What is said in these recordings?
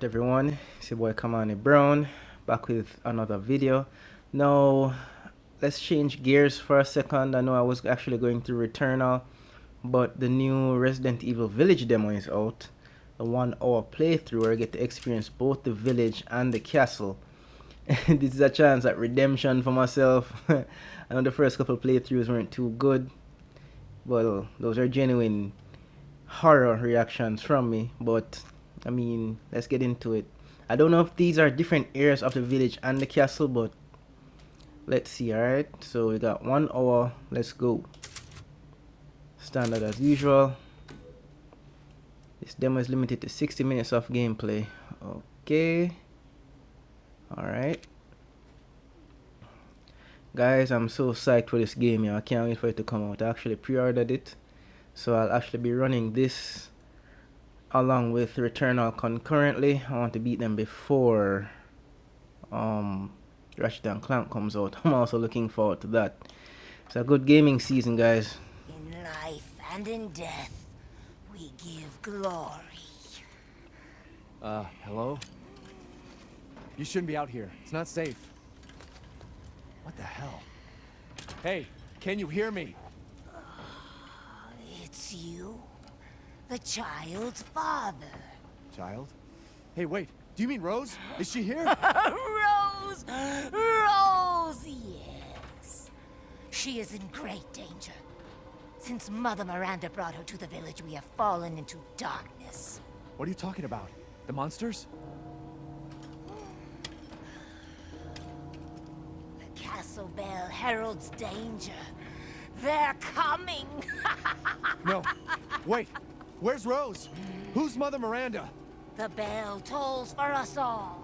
Alright everyone, it's your boy Kamani Brown back with another video. Now let's change gears for a second. I know I was actually going to Returnal but the new Resident Evil Village demo is out. The one hour playthrough where I get to experience both the village and the castle. this is a chance at redemption for myself. I know the first couple playthroughs weren't too good. but those are genuine horror reactions from me, but I mean, let's get into it. I don't know if these are different areas of the village and the castle, but let's see, alright? So we got one hour, let's go. Standard as usual. This demo is limited to 60 minutes of gameplay. Okay. Alright. Guys, I'm so psyched for this game, yeah. I can't wait for it to come out. I actually pre-ordered it. So I'll actually be running this along with Returnal concurrently. I want to beat them before um, Ratchet and Clank comes out. I'm also looking forward to that. It's a good gaming season, guys. In life and in death, we give glory. Uh, hello? You shouldn't be out here. It's not safe. What the hell? Hey, can you hear me? It's you? The child's father. Child? Hey, wait. Do you mean Rose? Is she here? Rose! Rose, yes. She is in great danger. Since Mother Miranda brought her to the village, we have fallen into darkness. What are you talking about? The monsters? The castle bell heralds danger. They're coming! no. Wait. Where's Rose? Who's Mother Miranda? The bell tolls for us all.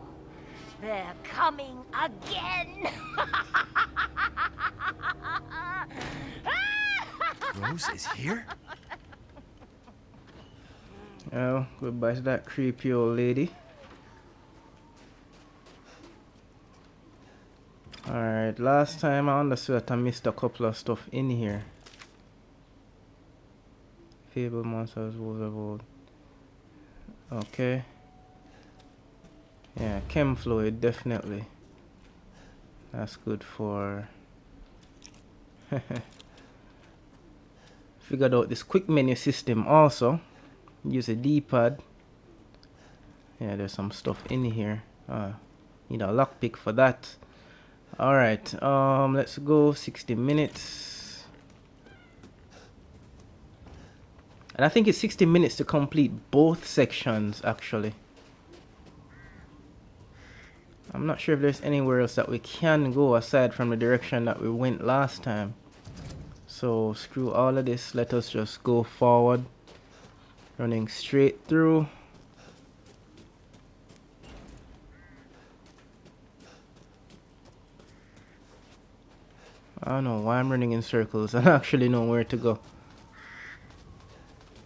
They're coming again! Rose is here? Oh, goodbye to that creepy old lady. Alright, last time I understood that I missed a couple of stuff in here. Fable monsters, wolves of old. Okay. Yeah, chem fluid, definitely. That's good for... Figured out this quick menu system also. Use a D-pad. Yeah, there's some stuff in here. Uh, need a lockpick for that. Alright, um, let's go 60 minutes. And I think it's 60 minutes to complete both sections actually. I'm not sure if there's anywhere else that we can go aside from the direction that we went last time. So screw all of this, let us just go forward. Running straight through. I don't know why I'm running in circles. I don't actually know where to go.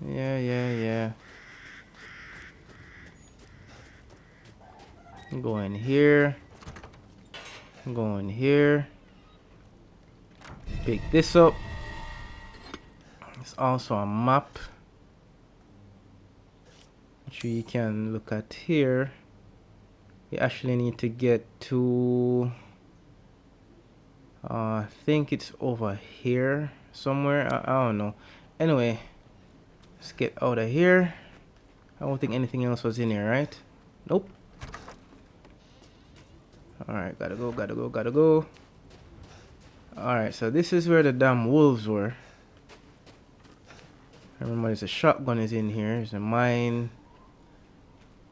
Yeah, yeah, yeah. I'm going here. I'm going here. Pick this up. It's also a map. Which we can look at here. We actually need to get to uh, I think it's over here somewhere. I, I don't know. Anyway, let's get out of here. I don't think anything else was in here, right? Nope. Alright, gotta go, gotta go, gotta go. Alright, so this is where the damn wolves were. I remember there's a shotgun is in here. There's a mine.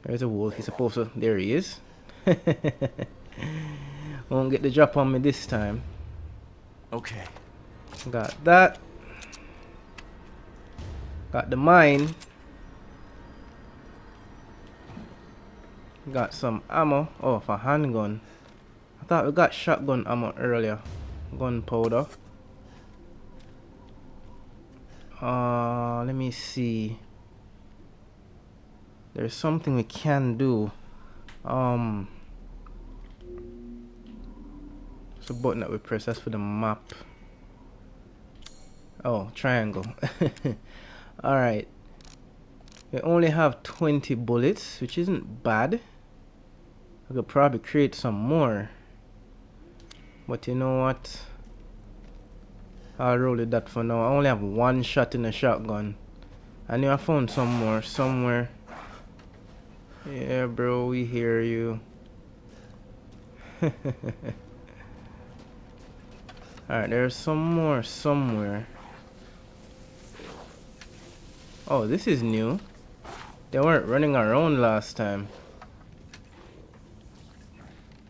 There's a wolf. He's supposed to... There he is. Won't get the drop on me this time. Okay. Got that. Got the mine. Got some ammo. Oh, for handgun. I thought we got shotgun ammo earlier. Gunpowder. Uh, let me see. There's something we can do. Um, it's a button that we press. That's for the map. Oh, triangle. Alright. We only have 20 bullets, which isn't bad. I could probably create some more. But you know what? I'll roll it that for now. I only have one shot in a shotgun. I knew I found some more somewhere. Yeah, bro, we hear you. Alright, there's some more somewhere. Oh, this is new. They weren't running around last time.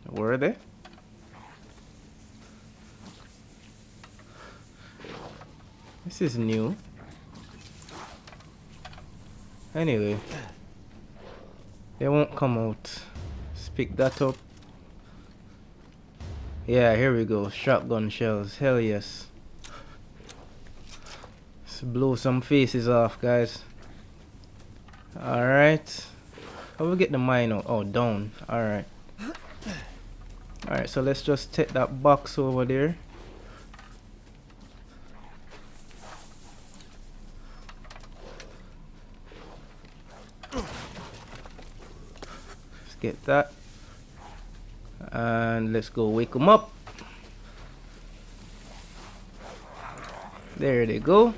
Were they? This is new. Anyway. They won't come out. Let's pick that up. Yeah, here we go. Shotgun shells. Hell yes. Blow some faces off, guys. Alright. How we get the mine out? Oh, down. Alright. Alright, so let's just take that box over there. Let's get that. And let's go wake them up. There they go.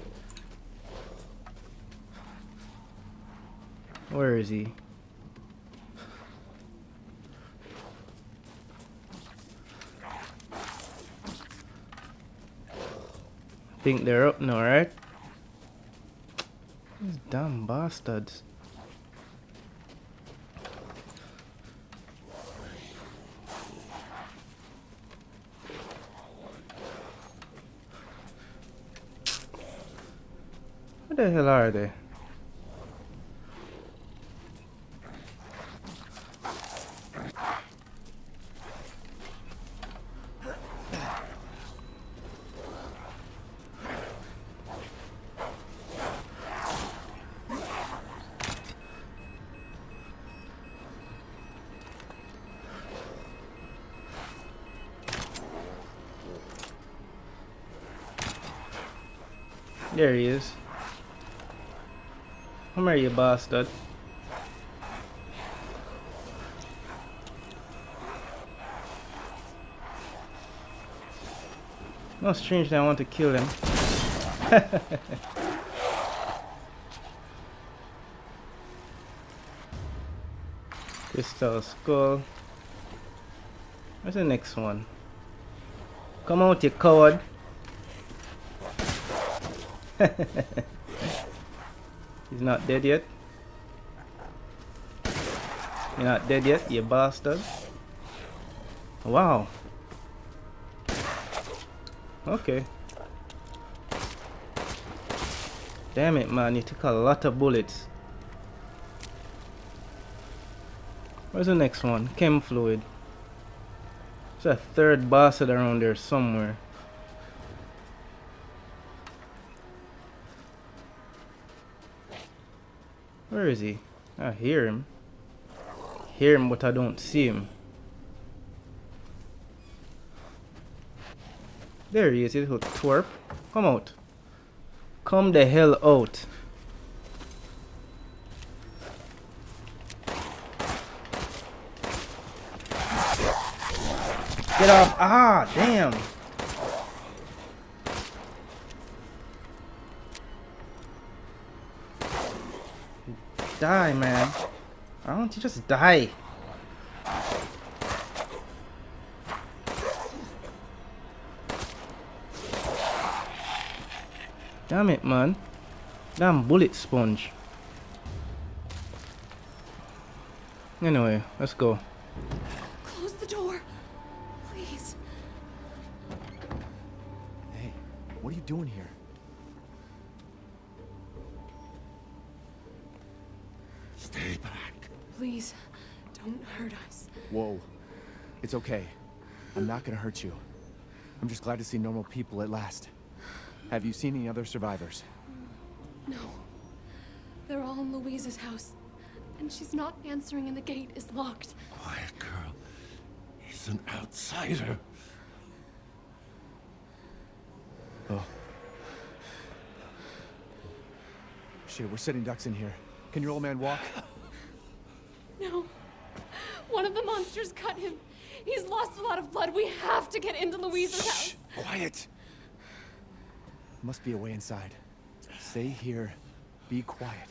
Where is he? I think they're up now, right? These damn bastards. What the hell are they? There he is. Come here, bastard. No strange that I want to kill him. Crystal skull. Where's the next one? Come out, you coward. He's not dead yet. You're not dead yet, you bastard. Wow. Okay. Damn it, man. You took a lot of bullets. Where's the next one? Chem fluid. There's a third bastard around there somewhere. Where is he? I hear him. Hear him, but I don't see him. There he is, little twerp. Come out. Come the hell out. Get off. Ah, damn. Die, man. Why don't you just die? Damn it, man. Damn bullet sponge. Anyway, let's go. Close the door. Please. Hey, what are you doing here? Please. Don't hurt us. Whoa. It's okay. I'm not gonna hurt you. I'm just glad to see normal people at last. Have you seen any other survivors? No. They're all in Luiza's house. And she's not answering and the gate is locked. Quiet girl. He's an outsider. Oh. Shit, we're sitting ducks in here. Can your old man walk? No. One of the monsters cut him. He's lost a lot of blood. We have to get into Luiza's house. Shh, quiet. Must be a way inside. Stay here. Be quiet.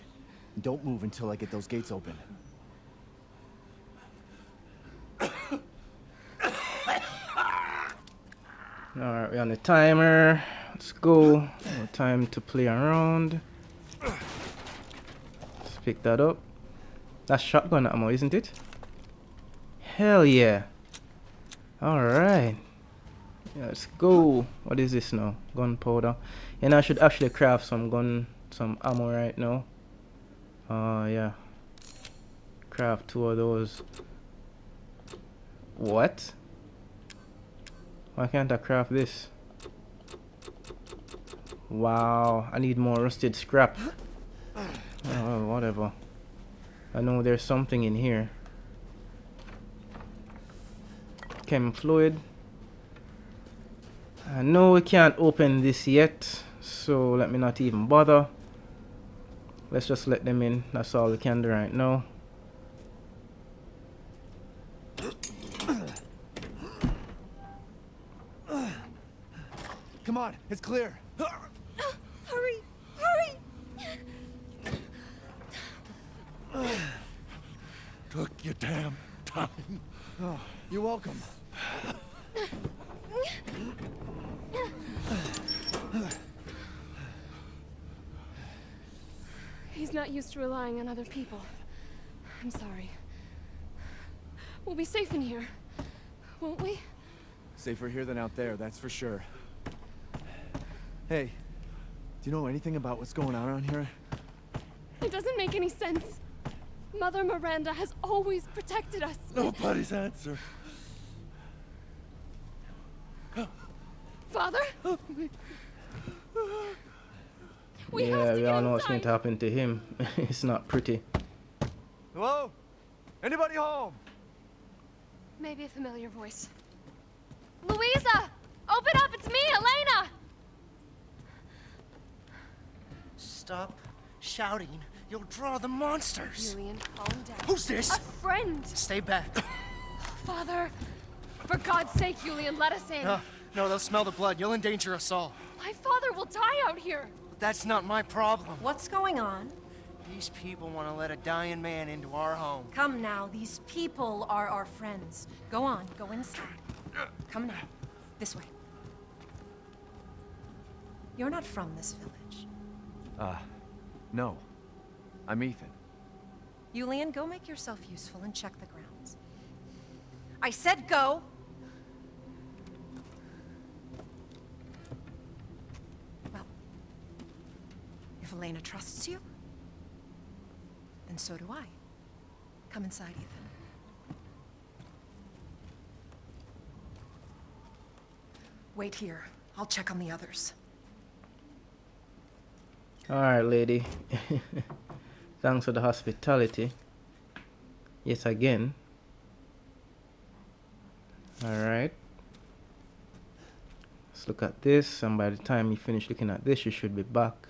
And don't move until I get those gates open. Alright, we're on the timer. Let's go. No time to play around. Let's pick that up. That's shotgun ammo, isn't it? Hell yeah. Alright. Let's go. What is this now? Gunpowder. And I should actually craft some gun, some ammo right now. Uh, yeah. Craft two of those. What? Why can't I craft this? Wow, I need more rusted scrap. Oh, whatever. I know there's something in here. Chem fluid. I know we can't open this yet, so let me not even bother. Let's just let them in. That's all we can do right now. Come on, it's clear. Hurry! Hurry! Took your damn time. Oh, you're welcome. He's not used to relying on other people. I'm sorry. We'll be safe in here, won't we? Safer here than out there, that's for sure. Hey, do you know anything about what's going on around here? It doesn't make any sense. Mother Miranda has always protected us. Nobody's answer. Father? We have yeah, to we get all know what's going to happen to him. it's not pretty. Hello? Anybody home? Maybe a familiar voice. Luiza! Open up! It's me, Elena! Stop shouting. You'll draw the monsters. Julian, calm down. Who's this? A friend! Stay back. Father! For God's sake, Julian, let us in. No, no, they'll smell the blood. You'll endanger us all. My father will die out here. But That's not my problem. What's going on? These people want to let a dying man into our home. Come now, these people are our friends. Go on, go inside. Come now, this way. You're not from this village. Uh, no. I'm Ethan. Yulian, go make yourself useful and check the grounds. I said go! Well, if Elena trusts you, then so do I. Come inside, Ethan. Wait here. I'll check on the others. Alright, lady. Thanks for the hospitality. Yes, again. Alright. Let's look at this, and by the time you finish looking at this, you should be back.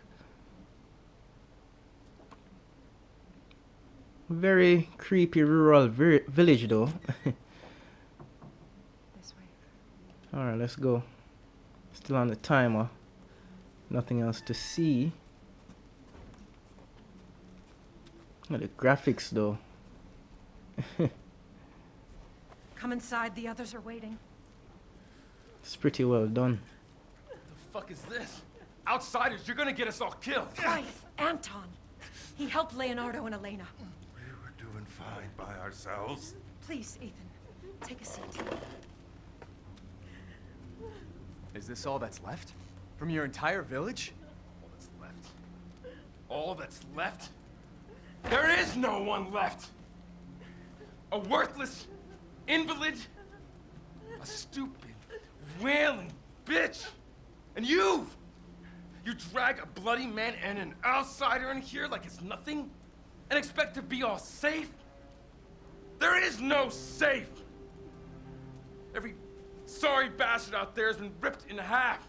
Very creepy rural vi- village, though. This way. Alright, let's go. Still on the timer. Nothing else to see. Look at the graphics though. Come inside, the others are waiting. It's pretty well done. What the fuck is this? Outsiders, you're gonna get us all killed. Wife, Anton. He helped Leonardo and Elena. We were doing fine by ourselves. Please, Ethan, take a seat. Is this all that's left? From your entire village? All that's left. All that's left? There is no one left! A worthless invalid, a stupid, wailing bitch! And you! You drag a bloody man and an outsider in here like it's nothing? And expect to be all safe? There is no safe! Every sorry bastard out there has been ripped in half.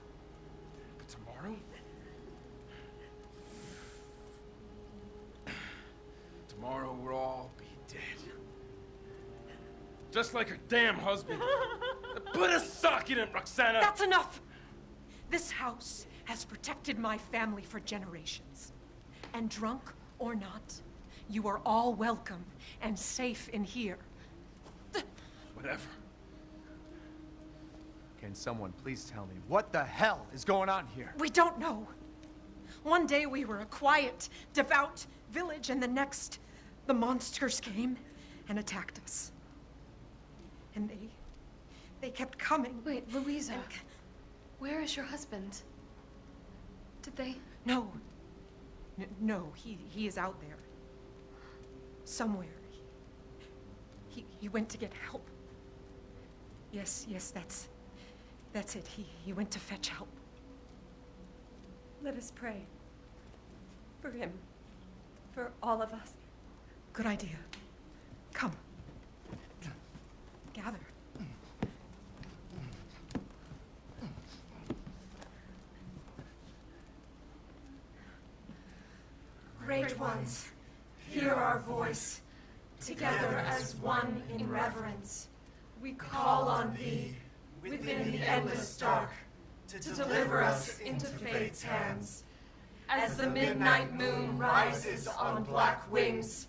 Tomorrow we'll all be dead. Just like her damn husband. Put a sock in it, Roxana! That's enough! This house has protected my family for generations. And drunk or not, you are all welcome and safe in here. Whatever. Can someone please tell me what the hell is going on here? We don't know. One day we were a quiet, devout village, and the next, the monsters came and attacked us. And they. they kept coming. Wait, Luiza. And- Where is your husband? Did they? No. N- no, he, he is out there. Somewhere. He, he went to get help. Yes, yes, that's. That's it. He, he went to fetch help. Let us pray. For him. For all of us. Good idea. Come. Gather. Great ones, hear our voice. Together as one in reverence, we call on thee within the endless dark to deliver us into fate's hands. As the midnight moon rises on black wings,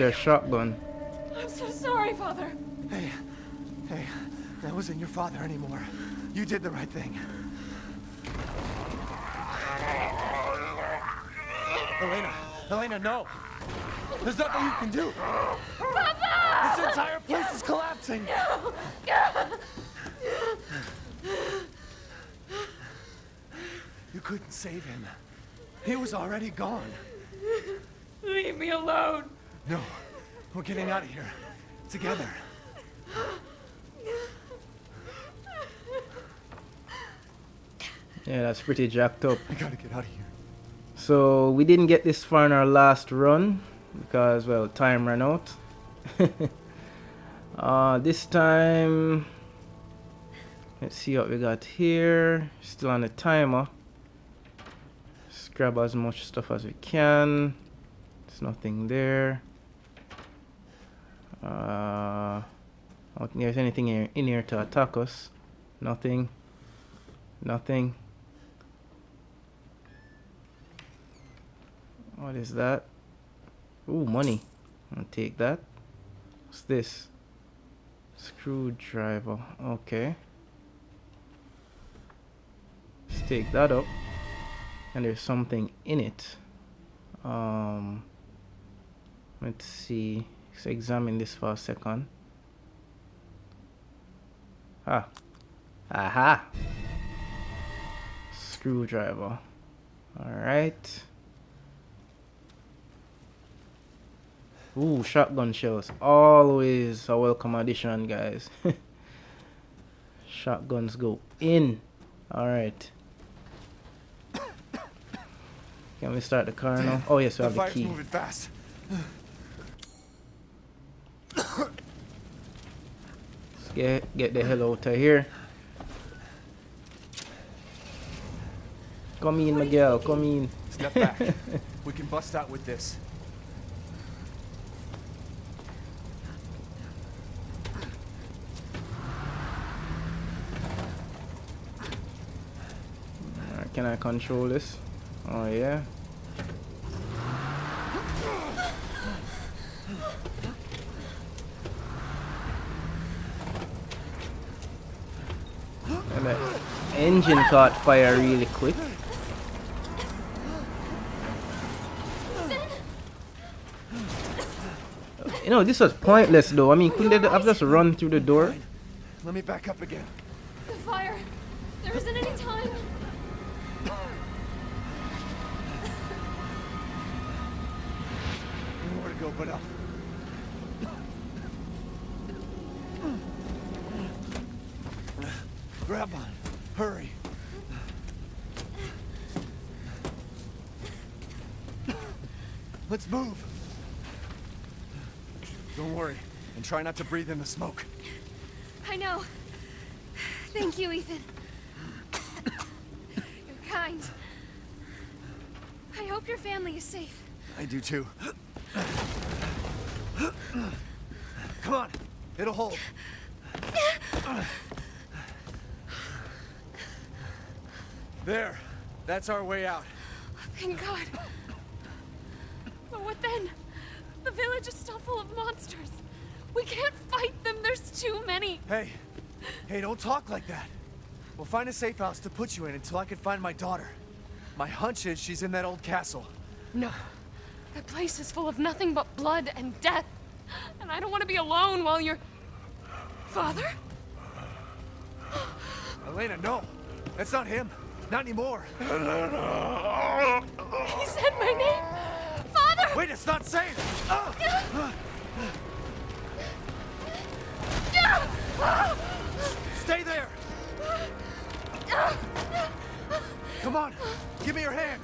Their shotgun. I'm so sorry, Father. Hey, hey, that wasn't your father anymore. You did the right thing. Elena, Elena, no! There's nothing you can do! Papa! This entire place is collapsing! No. You couldn't save him. He was already gone. Leave me alone. No, we're getting out of here. Together. Yeah, that's pretty jacked up. I gotta get out of here. So we didn't get this far in our last run because well time ran out. uh, this time let's see what we got here. Still on the timer. Let's grab as much stuff as we can. There's nothing there. Uh, I don't think there's anything in in here to attack us. Nothing. Nothing. What is that? Ooh, money. I'll take that. What's this? Screwdriver. Okay. Let's take that up. And there's something in it. Um. Let's see. Let's examine this for a second. Ah. Aha. Screwdriver. Alright. Ooh, shotgun shells. Always a welcome addition, guys. Shotguns go in. Alright. Can we start the car now? Oh yes, we have the key. moving fast. Get get the hell out of here. Come in, Miguel. Come in. Step back. we can bust out with this. Can I control this? Oh yeah. And the engine caught fire really quick. You know, this was pointless though. I mean, couldn't they have just run through the door? Let me back up again. The fire. There isn't any time. Nowhere to go but up. Grab on. Hurry. Let's move. Don't worry, and try not to breathe in the smoke. I know. Thank you, Ethan. You're kind. I hope your family is safe. I do too. Come on, it'll hold. There, that's our way out. Thank God. But what then? The village is still full of monsters. We can't fight them. There's too many. Hey, hey, don't talk like that. We'll find a safe house to put you in until I can find my daughter. My hunch is she's in that old castle. No. That place is full of nothing but blood and death. And I don't want to be alone while you're... Father? Elena, no. That's not him. Not anymore. He said my name. Father! Wait, it's not safe. Ah! Stay there. Come on, give me your hand.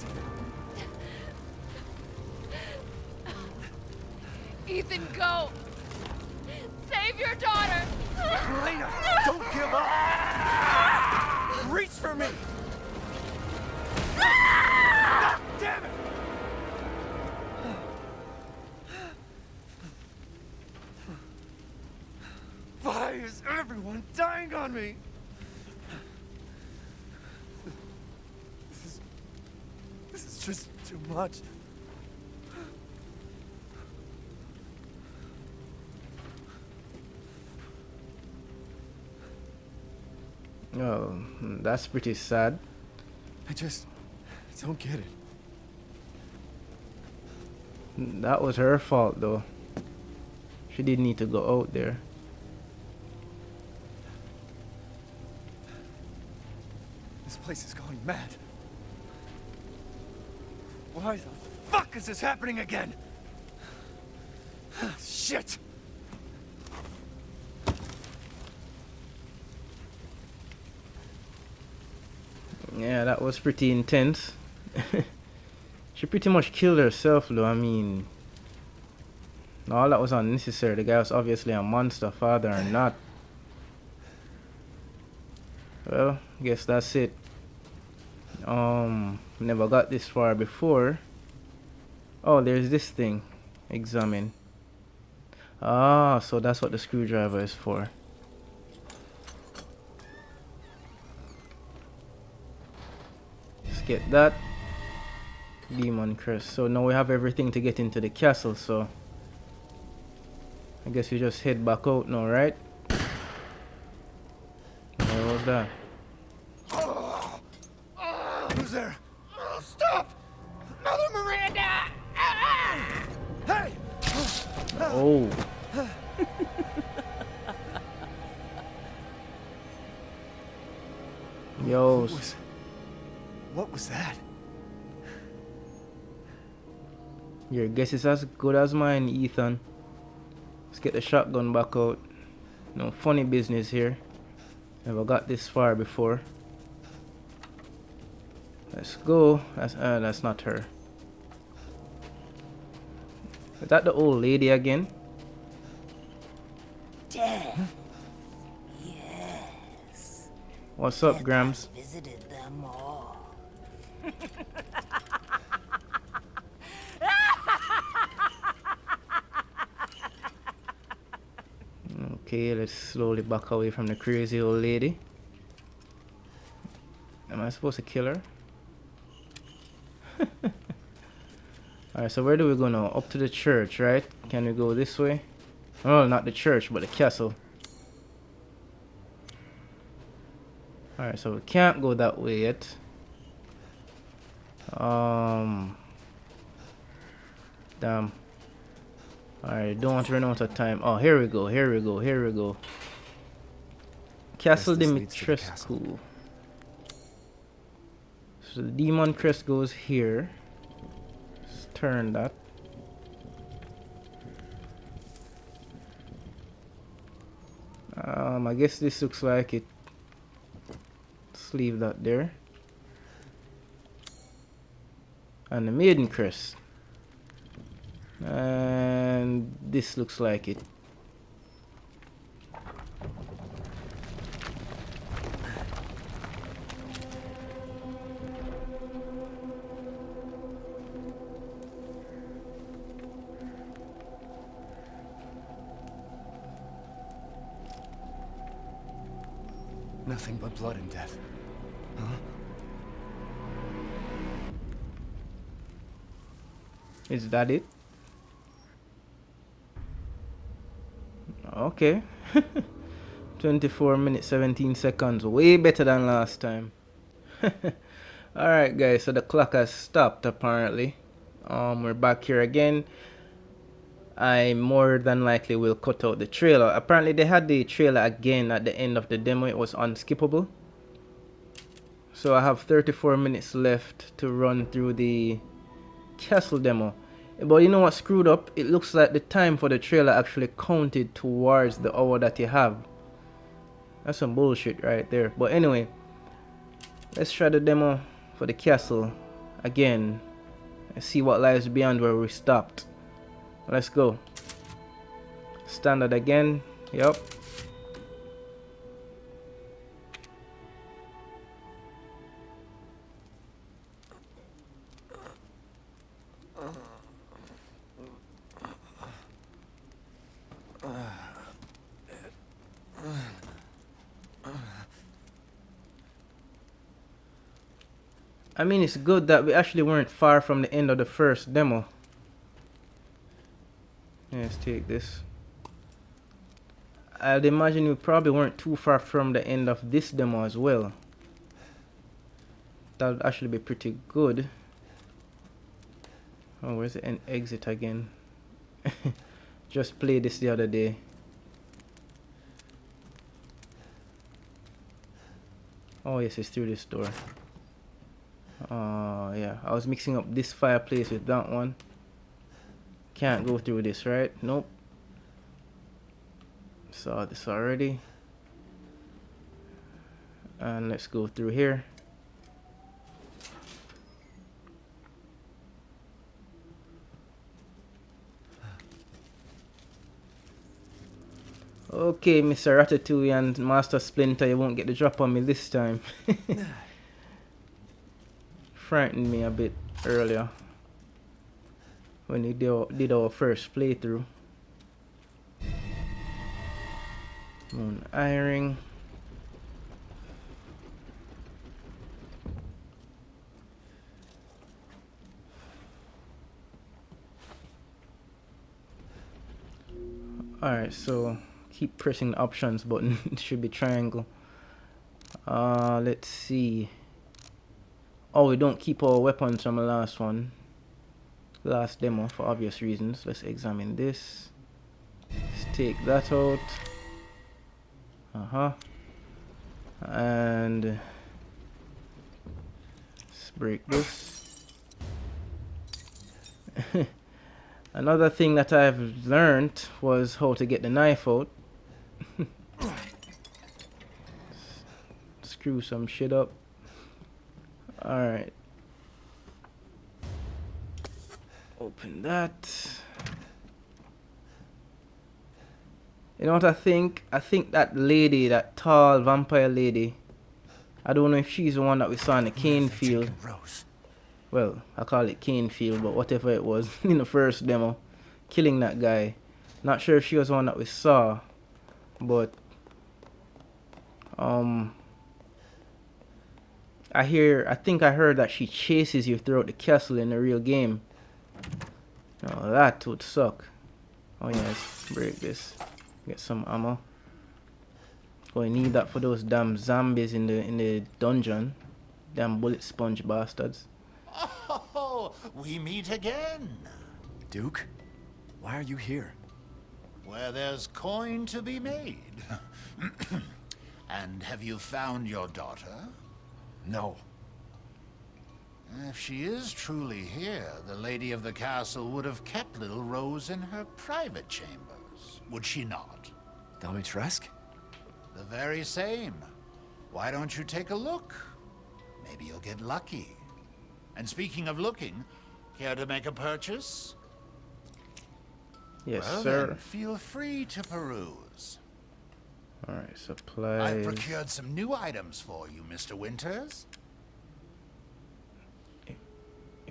Ethan, go! Save your daughter! Elena, don't give up. Reach for me. Is everyone dying on me? This is... This is just too much. Oh, that's pretty sad. I just don't get it. That was her fault though. She didn't need to go out there. Place is going mad. Why the fuck is this happening again? Shit! Yeah, that was pretty intense. she pretty much killed herself though, I mean... All that was unnecessary. The guy was obviously a monster, father or not. Well, guess that's it. Um, never got this far before. Oh, there's this thing. Examine. Ah, so that's what the screwdriver is for. Let's get that. Demon crest. So now we have everything to get into the castle, so... I guess we just head back out now, right? What was that? Who's there? Oh, stop! Mother Miranda! Hey! Oh. Yo, What was... What was that? your guess is as good as mine, Ethan. Let's get the shotgun back out. No funny business here. Never got this far before. Let's go. That's uh, that's not her. Is that the old lady again? Death. Yes. What's up, Death Grams? visited them all. Okay, let's slowly back away from the crazy old lady. Am I supposed to kill her? Alright, so where do we go now? Up to the church, right? Can we go this way? Oh, not the church, but the castle. Alright, so we can't go that way yet. Um... Damn. Alright, don't want to run out of time. Oh, here we go, here we go, here we go. Castle this leads castle. Dimitrescu. So the demon crest goes here. Turn that. Um, I guess this looks like it. Let's leave that there. And the maiden crest. And this looks like it. Blood and death. Is that it? Okay. 24 minutes 17 seconds. Way better than last time. Alright guys, so the clock has stopped apparently. Um we're back here again. I more than likely will cut out the trailer. Apparently they had the trailer again at the end of the demo. It was unskippable. So I have 34 minutes left to run through the castle demo. But you know what screwed up? It looks like the time for the trailer actually counted towards the hour that you have. That's some bullshit right there. But anyway, let's try the demo for the castle again and see what lies beyond where we stopped. Let's go. Standard again. Yep. I mean, it's good that we actually weren't far from the end of the first demo. Let's take this. I'd imagine we probably weren't too far from the end of this demo as well. That would actually be pretty good. Oh, where's the end exit again? Just played this the other day. Oh yes, it's through this door. Oh yeah, I was mixing up this fireplace with that one. Can't go through this, right? Nope. Saw this already. And let's go through here. Okay, Mr. Ratatouille and Master Splinter, you won't get the drop on me this time. Frightened me a bit earlier when we did our first playthrough. Moon iron. Alright, so keep pressing the options button. it should be triangle. Uh, let's see. Oh, we don't keep our weapons from the last one. Last demo for obvious reasons. Let's examine this. Let's take that out. Uh-huh. And let's break this. Another thing that I've learned was how to get the knife out. screw some shit up. Alright. Open that. You know what I think? I think that lady, that tall vampire lady, I don't know if she's the one that we saw in the cane field. Well, I call it cane field, but whatever it was in the first demo, killing that guy. Not sure if she was the one that we saw, but um, I hear, I think I heard that she chases you throughout the castle in the real game. Oh, that would suck. Oh yeah, let's break this. Get some ammo. Oh, I need that for those damn zombies in the in the dungeon. Damn bullet sponge bastards. Oh, we meet again. Duke? Why are you here? Where there's coin to be made. and have you found your daughter? No. If she is truly here, the lady of the castle would have kept little Rose in her private chambers, would she not? Dimitrescu? The very same. Why don't you take a look? Maybe you'll get lucky. And speaking of looking, care to make a purchase? Yes, well, sir. Then feel free to peruse. Alright, I've procured some new items for you, Mr. Winters.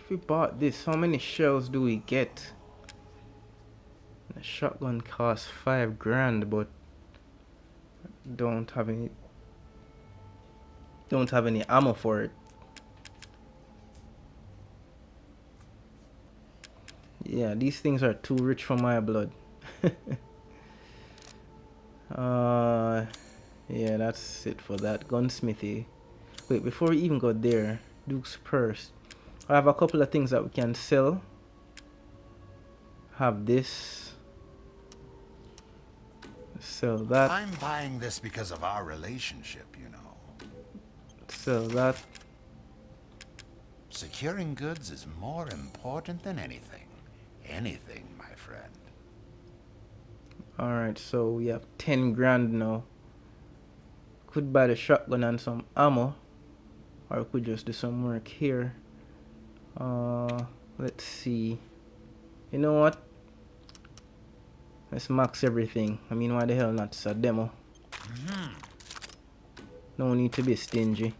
If we bought this, how many shells do we get? The shotgun costs five grand, but don't have any don't have any ammo for it. Yeah, these things are too rich for my blood. uh yeah, that's it for that gunsmithy. Wait, before we even go there, Duke's purse. I have a couple of things that we can sell. Have this. Sell that. I'm buying this because of our relationship, you know. Sell that. Securing goods is more important than anything. Anything, my friend. Alright, so we have 10 grand now. Could buy the shotgun and some ammo. Or could just do some work here. Uh, let's see. You know what? Let's max everything. I mean, why the hell not? It's a demo. No need to be stingy.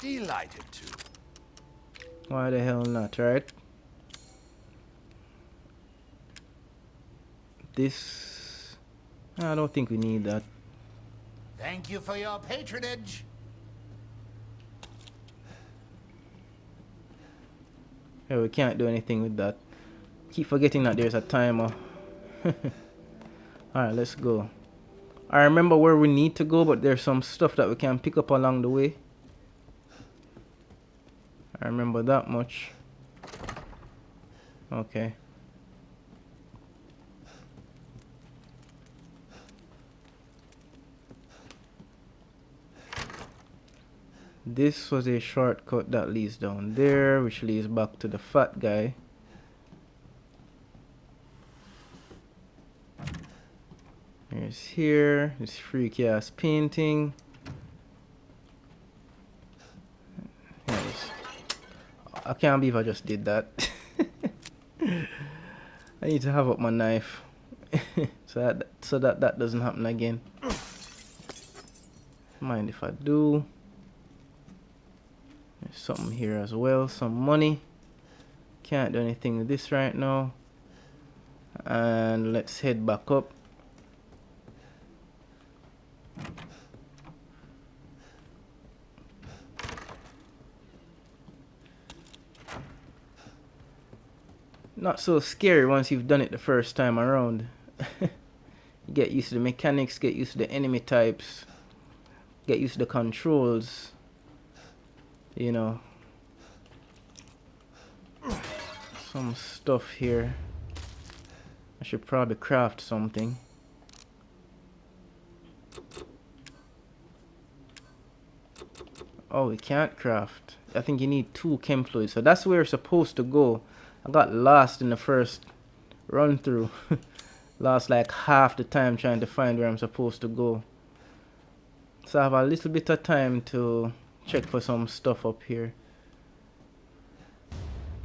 Delighted to. Why the hell not, right? This... I don't think we need that. Thank you for your patronage. Yeah, we can't do anything with that. Keep forgetting that there's a timer. Alright, let's go. I remember where we need to go, but there's some stuff that we can pick up along the way. I remember that much. Okay. This was a shortcut that leads down there, which leads back to the fat guy. There's here, this freaky ass painting. I can't believe I just did that. I need to have up my knife so that so that that doesn't happen again. Mind if I do? Something here as well, some money. Can't do anything with this right now. And let's head back up. Not so scary once you've done it the first time around. get used to the mechanics, get used to the enemy types, get used to the controls you know. Some stuff here. I should probably craft something. Oh we can't craft. I think you need two chem fluids so that's where we're supposed to go. I got lost in the first run through lost like half the time trying to find where I'm supposed to go. So I have a little bit of time to check for some stuff up here.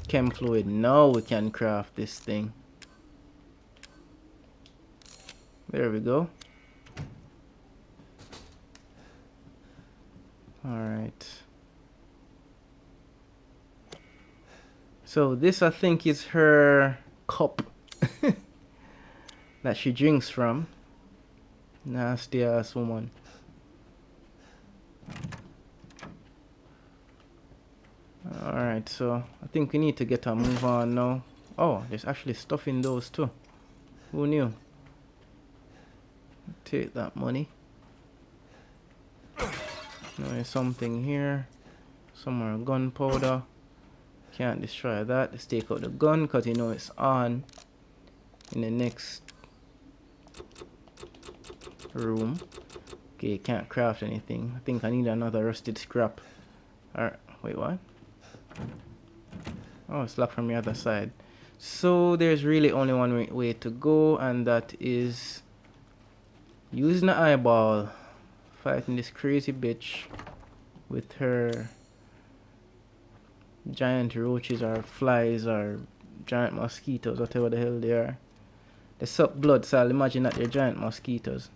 Chem fluid. Now we can craft this thing. There we go. Alright. So this I think is her cup that she drinks from. Nasty ass woman. So I think we need to get a move on now. Oh, there's actually stuff in those too. Who knew? Take that money. There's something here. Somewhere gunpowder. Can't destroy that. Let's take out the gun because you know it's on in the next room. Okay, can't craft anything. I think I need another rusted scrap. Alright, wait, what? Oh, it's locked from the other side. So there's really only one way to go, and that is using the eyeball, fighting this crazy bitch with her giant roaches or flies or giant mosquitoes, whatever the hell they are. They suck blood, so I'll imagine that they're giant mosquitoes.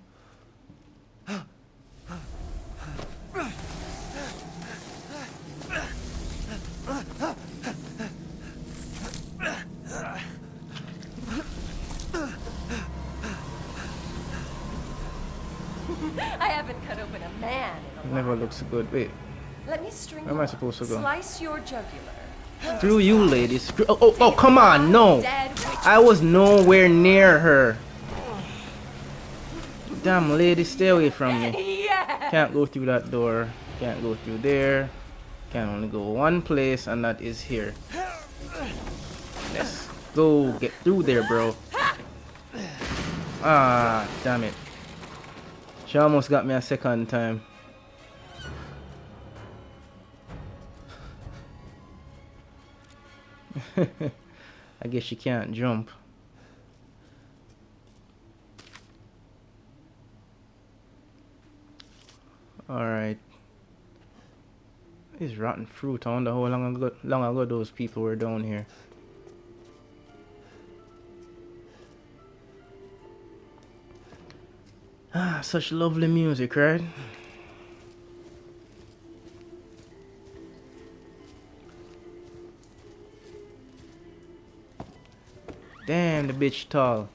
I haven't cut open a man Never looks good. Wait, Let me string where am I supposed to go? Slice your jugular. Through you, ladies. Through- oh, oh, oh, come on, no. I was nowhere near her. Damn, lady, stay away from me. Can't go through that door. Can't go through there. Can only go one place, and that is here. Let's go. Get through there, bro. Ah, damn it. She almost got me a second time. I guess she can't jump. Alright. These rotten fruit. I wonder how long ago, long ago those people were down here. Ah, such lovely music, right? Damn, the bitch tall.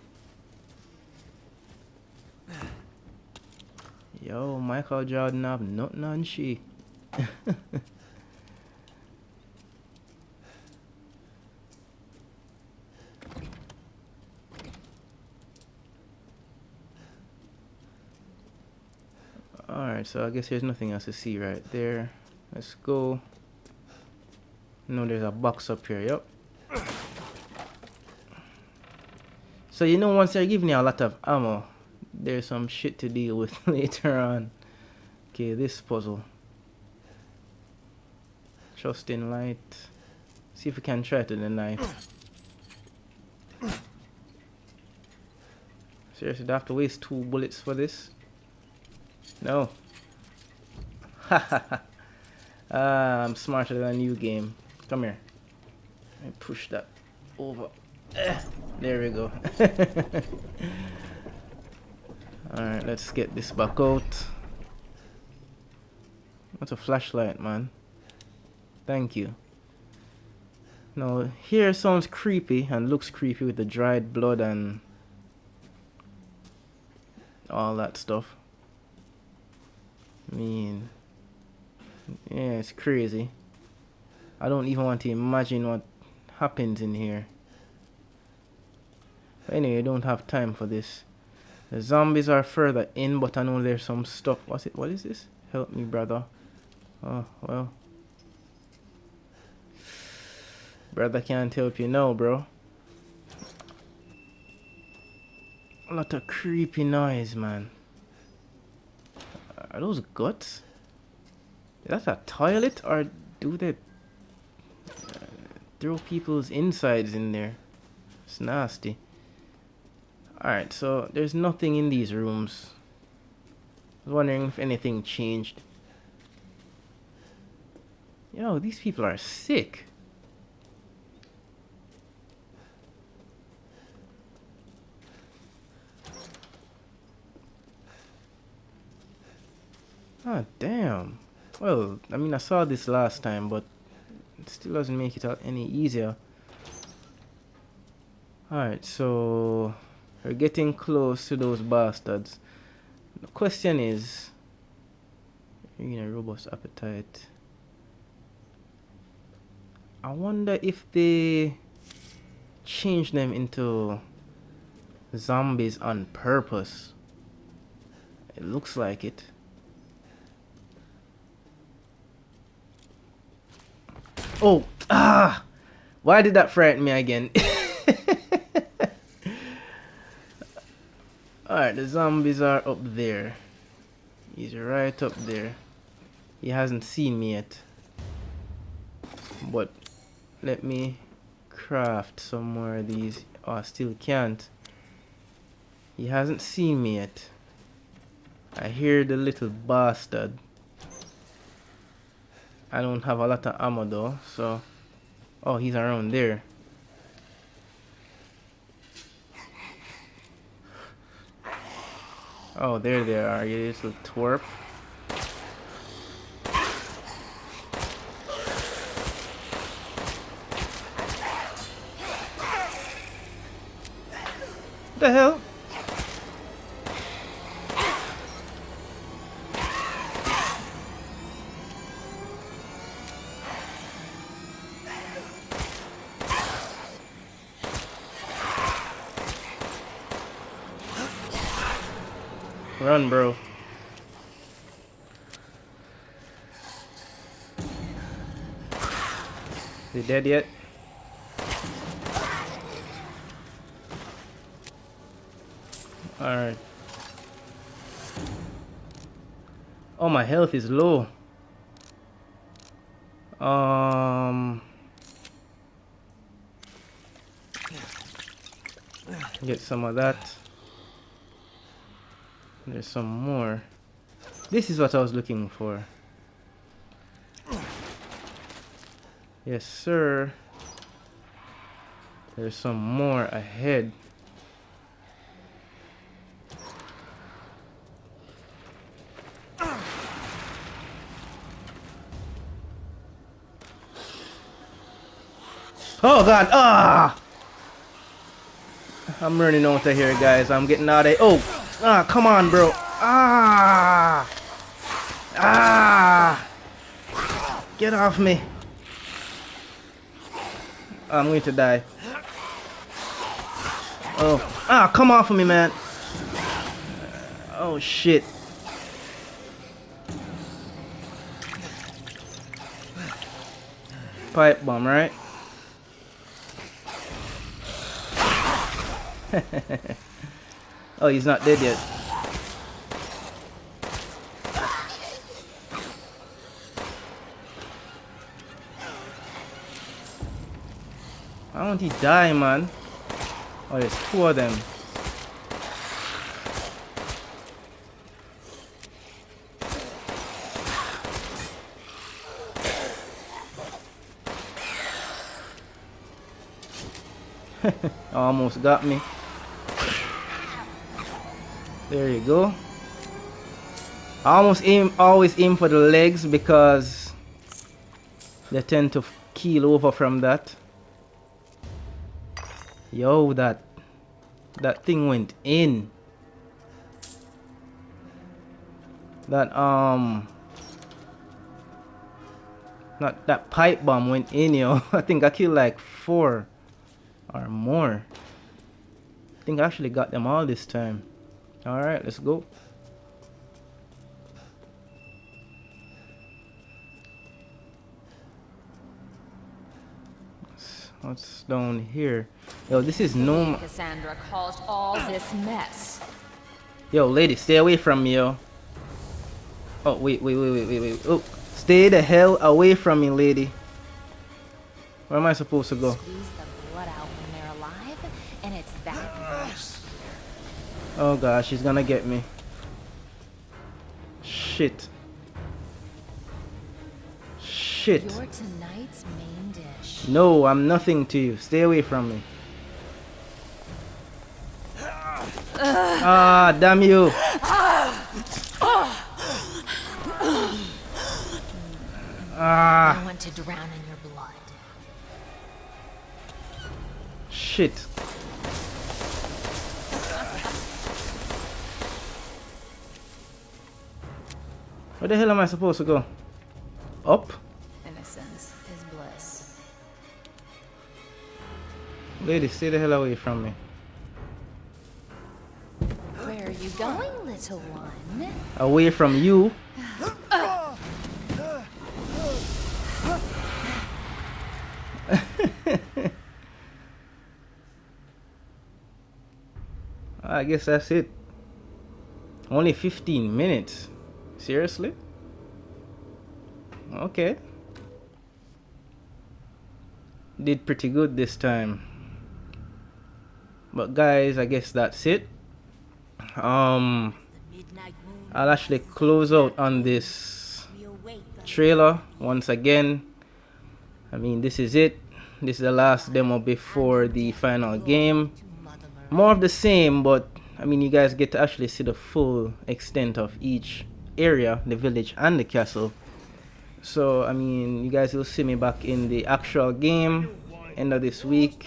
Yo, Michael Jordan have nothing on she. Alright, so I guess there's nothing else to see right there. Let's go. No, there's a box up here, yep. So you know once they're giving you a lot of ammo, there's some shit to deal with later on. Okay, this puzzle. Trust in light. See if we can try to the knife. Seriously, do I have to waste two bullets for this? No. ah, I'm smarter than you, game. Come here. Me push that over. Eh, there we go. Alright, let's get this back out. What's a flashlight, man? Thank you. Now, here sounds creepy and looks creepy with the dried blood and all that stuff. I mean, yeah, it's crazy. I don't even want to imagine what happens in here. But anyway, I don't have time for this. The zombies are further in, but I know there's some stuff. What's it? What is this? Help me, brother. Oh, well. Brother can't help you now, bro. A lot of creepy noise, man. Are those guts? Is that a toilet or do they uh, throw people's insides in there? It's nasty. Alright, so there's nothing in these rooms. I was wondering if anything changed. Yo, these people are sick. Ah, damn. Well, I mean, I saw this last time, but it still doesn't make it any easier. Alright, so we're getting close to those bastards. The question is, in a robust appetite. I wonder if they change them into zombies on purpose. It looks like it. Oh, ah! Why did that frighten me again? Alright, the zombies are up there. He's right up there. He hasn't seen me yet. But let me craft some more of these. Oh, I still can't. He hasn't seen me yet. I hear the little bastard. I don't have a lot of ammo though, so... Oh, he's around there. Oh, there they are, you little twerp. the hell? Run, bro. Is he dead yet? Alright. Oh, my health is low. Um... Get some of that. There's some more. This is what I was looking for. Yes, sir. There's some more ahead. Oh god, ah! I'm running out of here, guys. I'm getting out of Oh! Ah, come on, bro. Ah! Ah! Get off me. I'm going to die. Oh. Ah, come off of me, man. Oh, shit. Pipe bomb, right? oh, he's not dead yet. Why don't he die, man? Oh, there's two of them. Almost got me. There you go. I almost aim always aim for the legs because they tend to keel over from that. Yo, that that thing went in. That um not that pipe bomb went in, yo. I think I killed like four or more. I think I actually got them all this time. Alright, let's go. What's down here? Yo, this is no. Cassandra caused all this mess. Yo, lady, stay away from me, yo. Oh, wait, wait, wait, wait, wait, wait. Oh, stay the hell away from me, lady. Where am I supposed to go? Squeeze the blood out when they're alive, and it's that Oh gosh, she's gonna get me. Shit. Shit. You're tonight's main dish. No, I'm nothing to you. Stay away from me. Ah, damn you. Ah, I want to drown in your blood. shit. Where the hell am I supposed to go? Up? Innocence is bliss. Lady, stay the hell away from me. Where are you going, little one? Away from you. I guess that's it. Only 15 minutes. Seriously? Okay. Did pretty good this time. But guys, I guess that's it. Um I'll actually close out on this trailer once again. I mean, this is it. This is the last demo before the final game. More of the same, but I mean, you guys get to actually see the full extent of each area, the village and the castle. So, I mean, you guys will see me back in the actual game end of this week.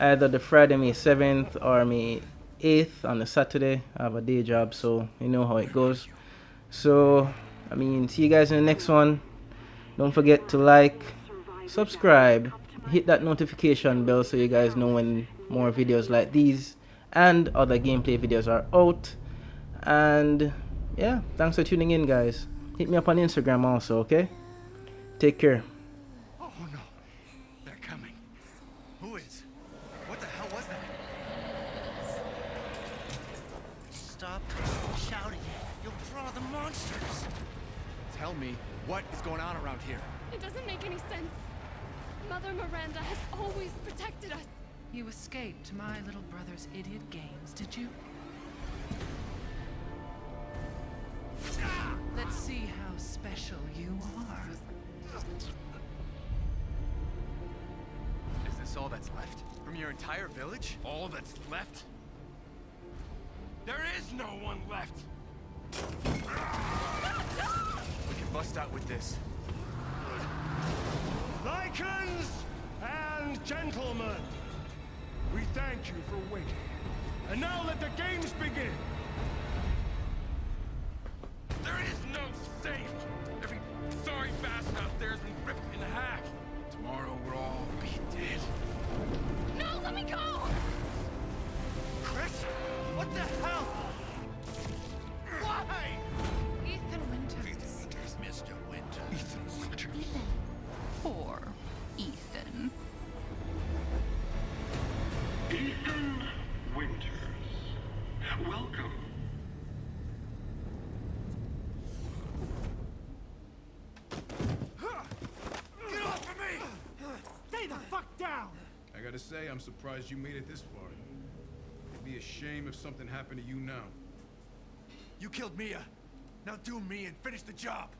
Either the Friday, May 7th or May 8th on the Saturday. I have a day job, so you know how it goes. So, I mean, see you guys in the next one. Don't forget to like, subscribe, hit that notification bell so you guys know when more videos like these and other gameplay videos are out. And yeah, thanks for tuning in, guys. Hit me up on Instagram also, okay? Take care. Oh, oh no. They're coming. Who is? What the hell was that? Stop shouting. You'll draw the monsters. Tell me, what is going on around here? It doesn't make any sense. Mother Miranda has always protected us. You escaped my little brother's idiot games, did you? Let's see how special you are. Is this all that's left? From your entire village? All that's left? There is no one left. We can bust out with this. Lycans and gentlemen, we thank you for waiting. And now let the games begin. I'm surprised you made it this far. It'd be a shame if something happened to you now. You killed Mia. Now do me and finish the job.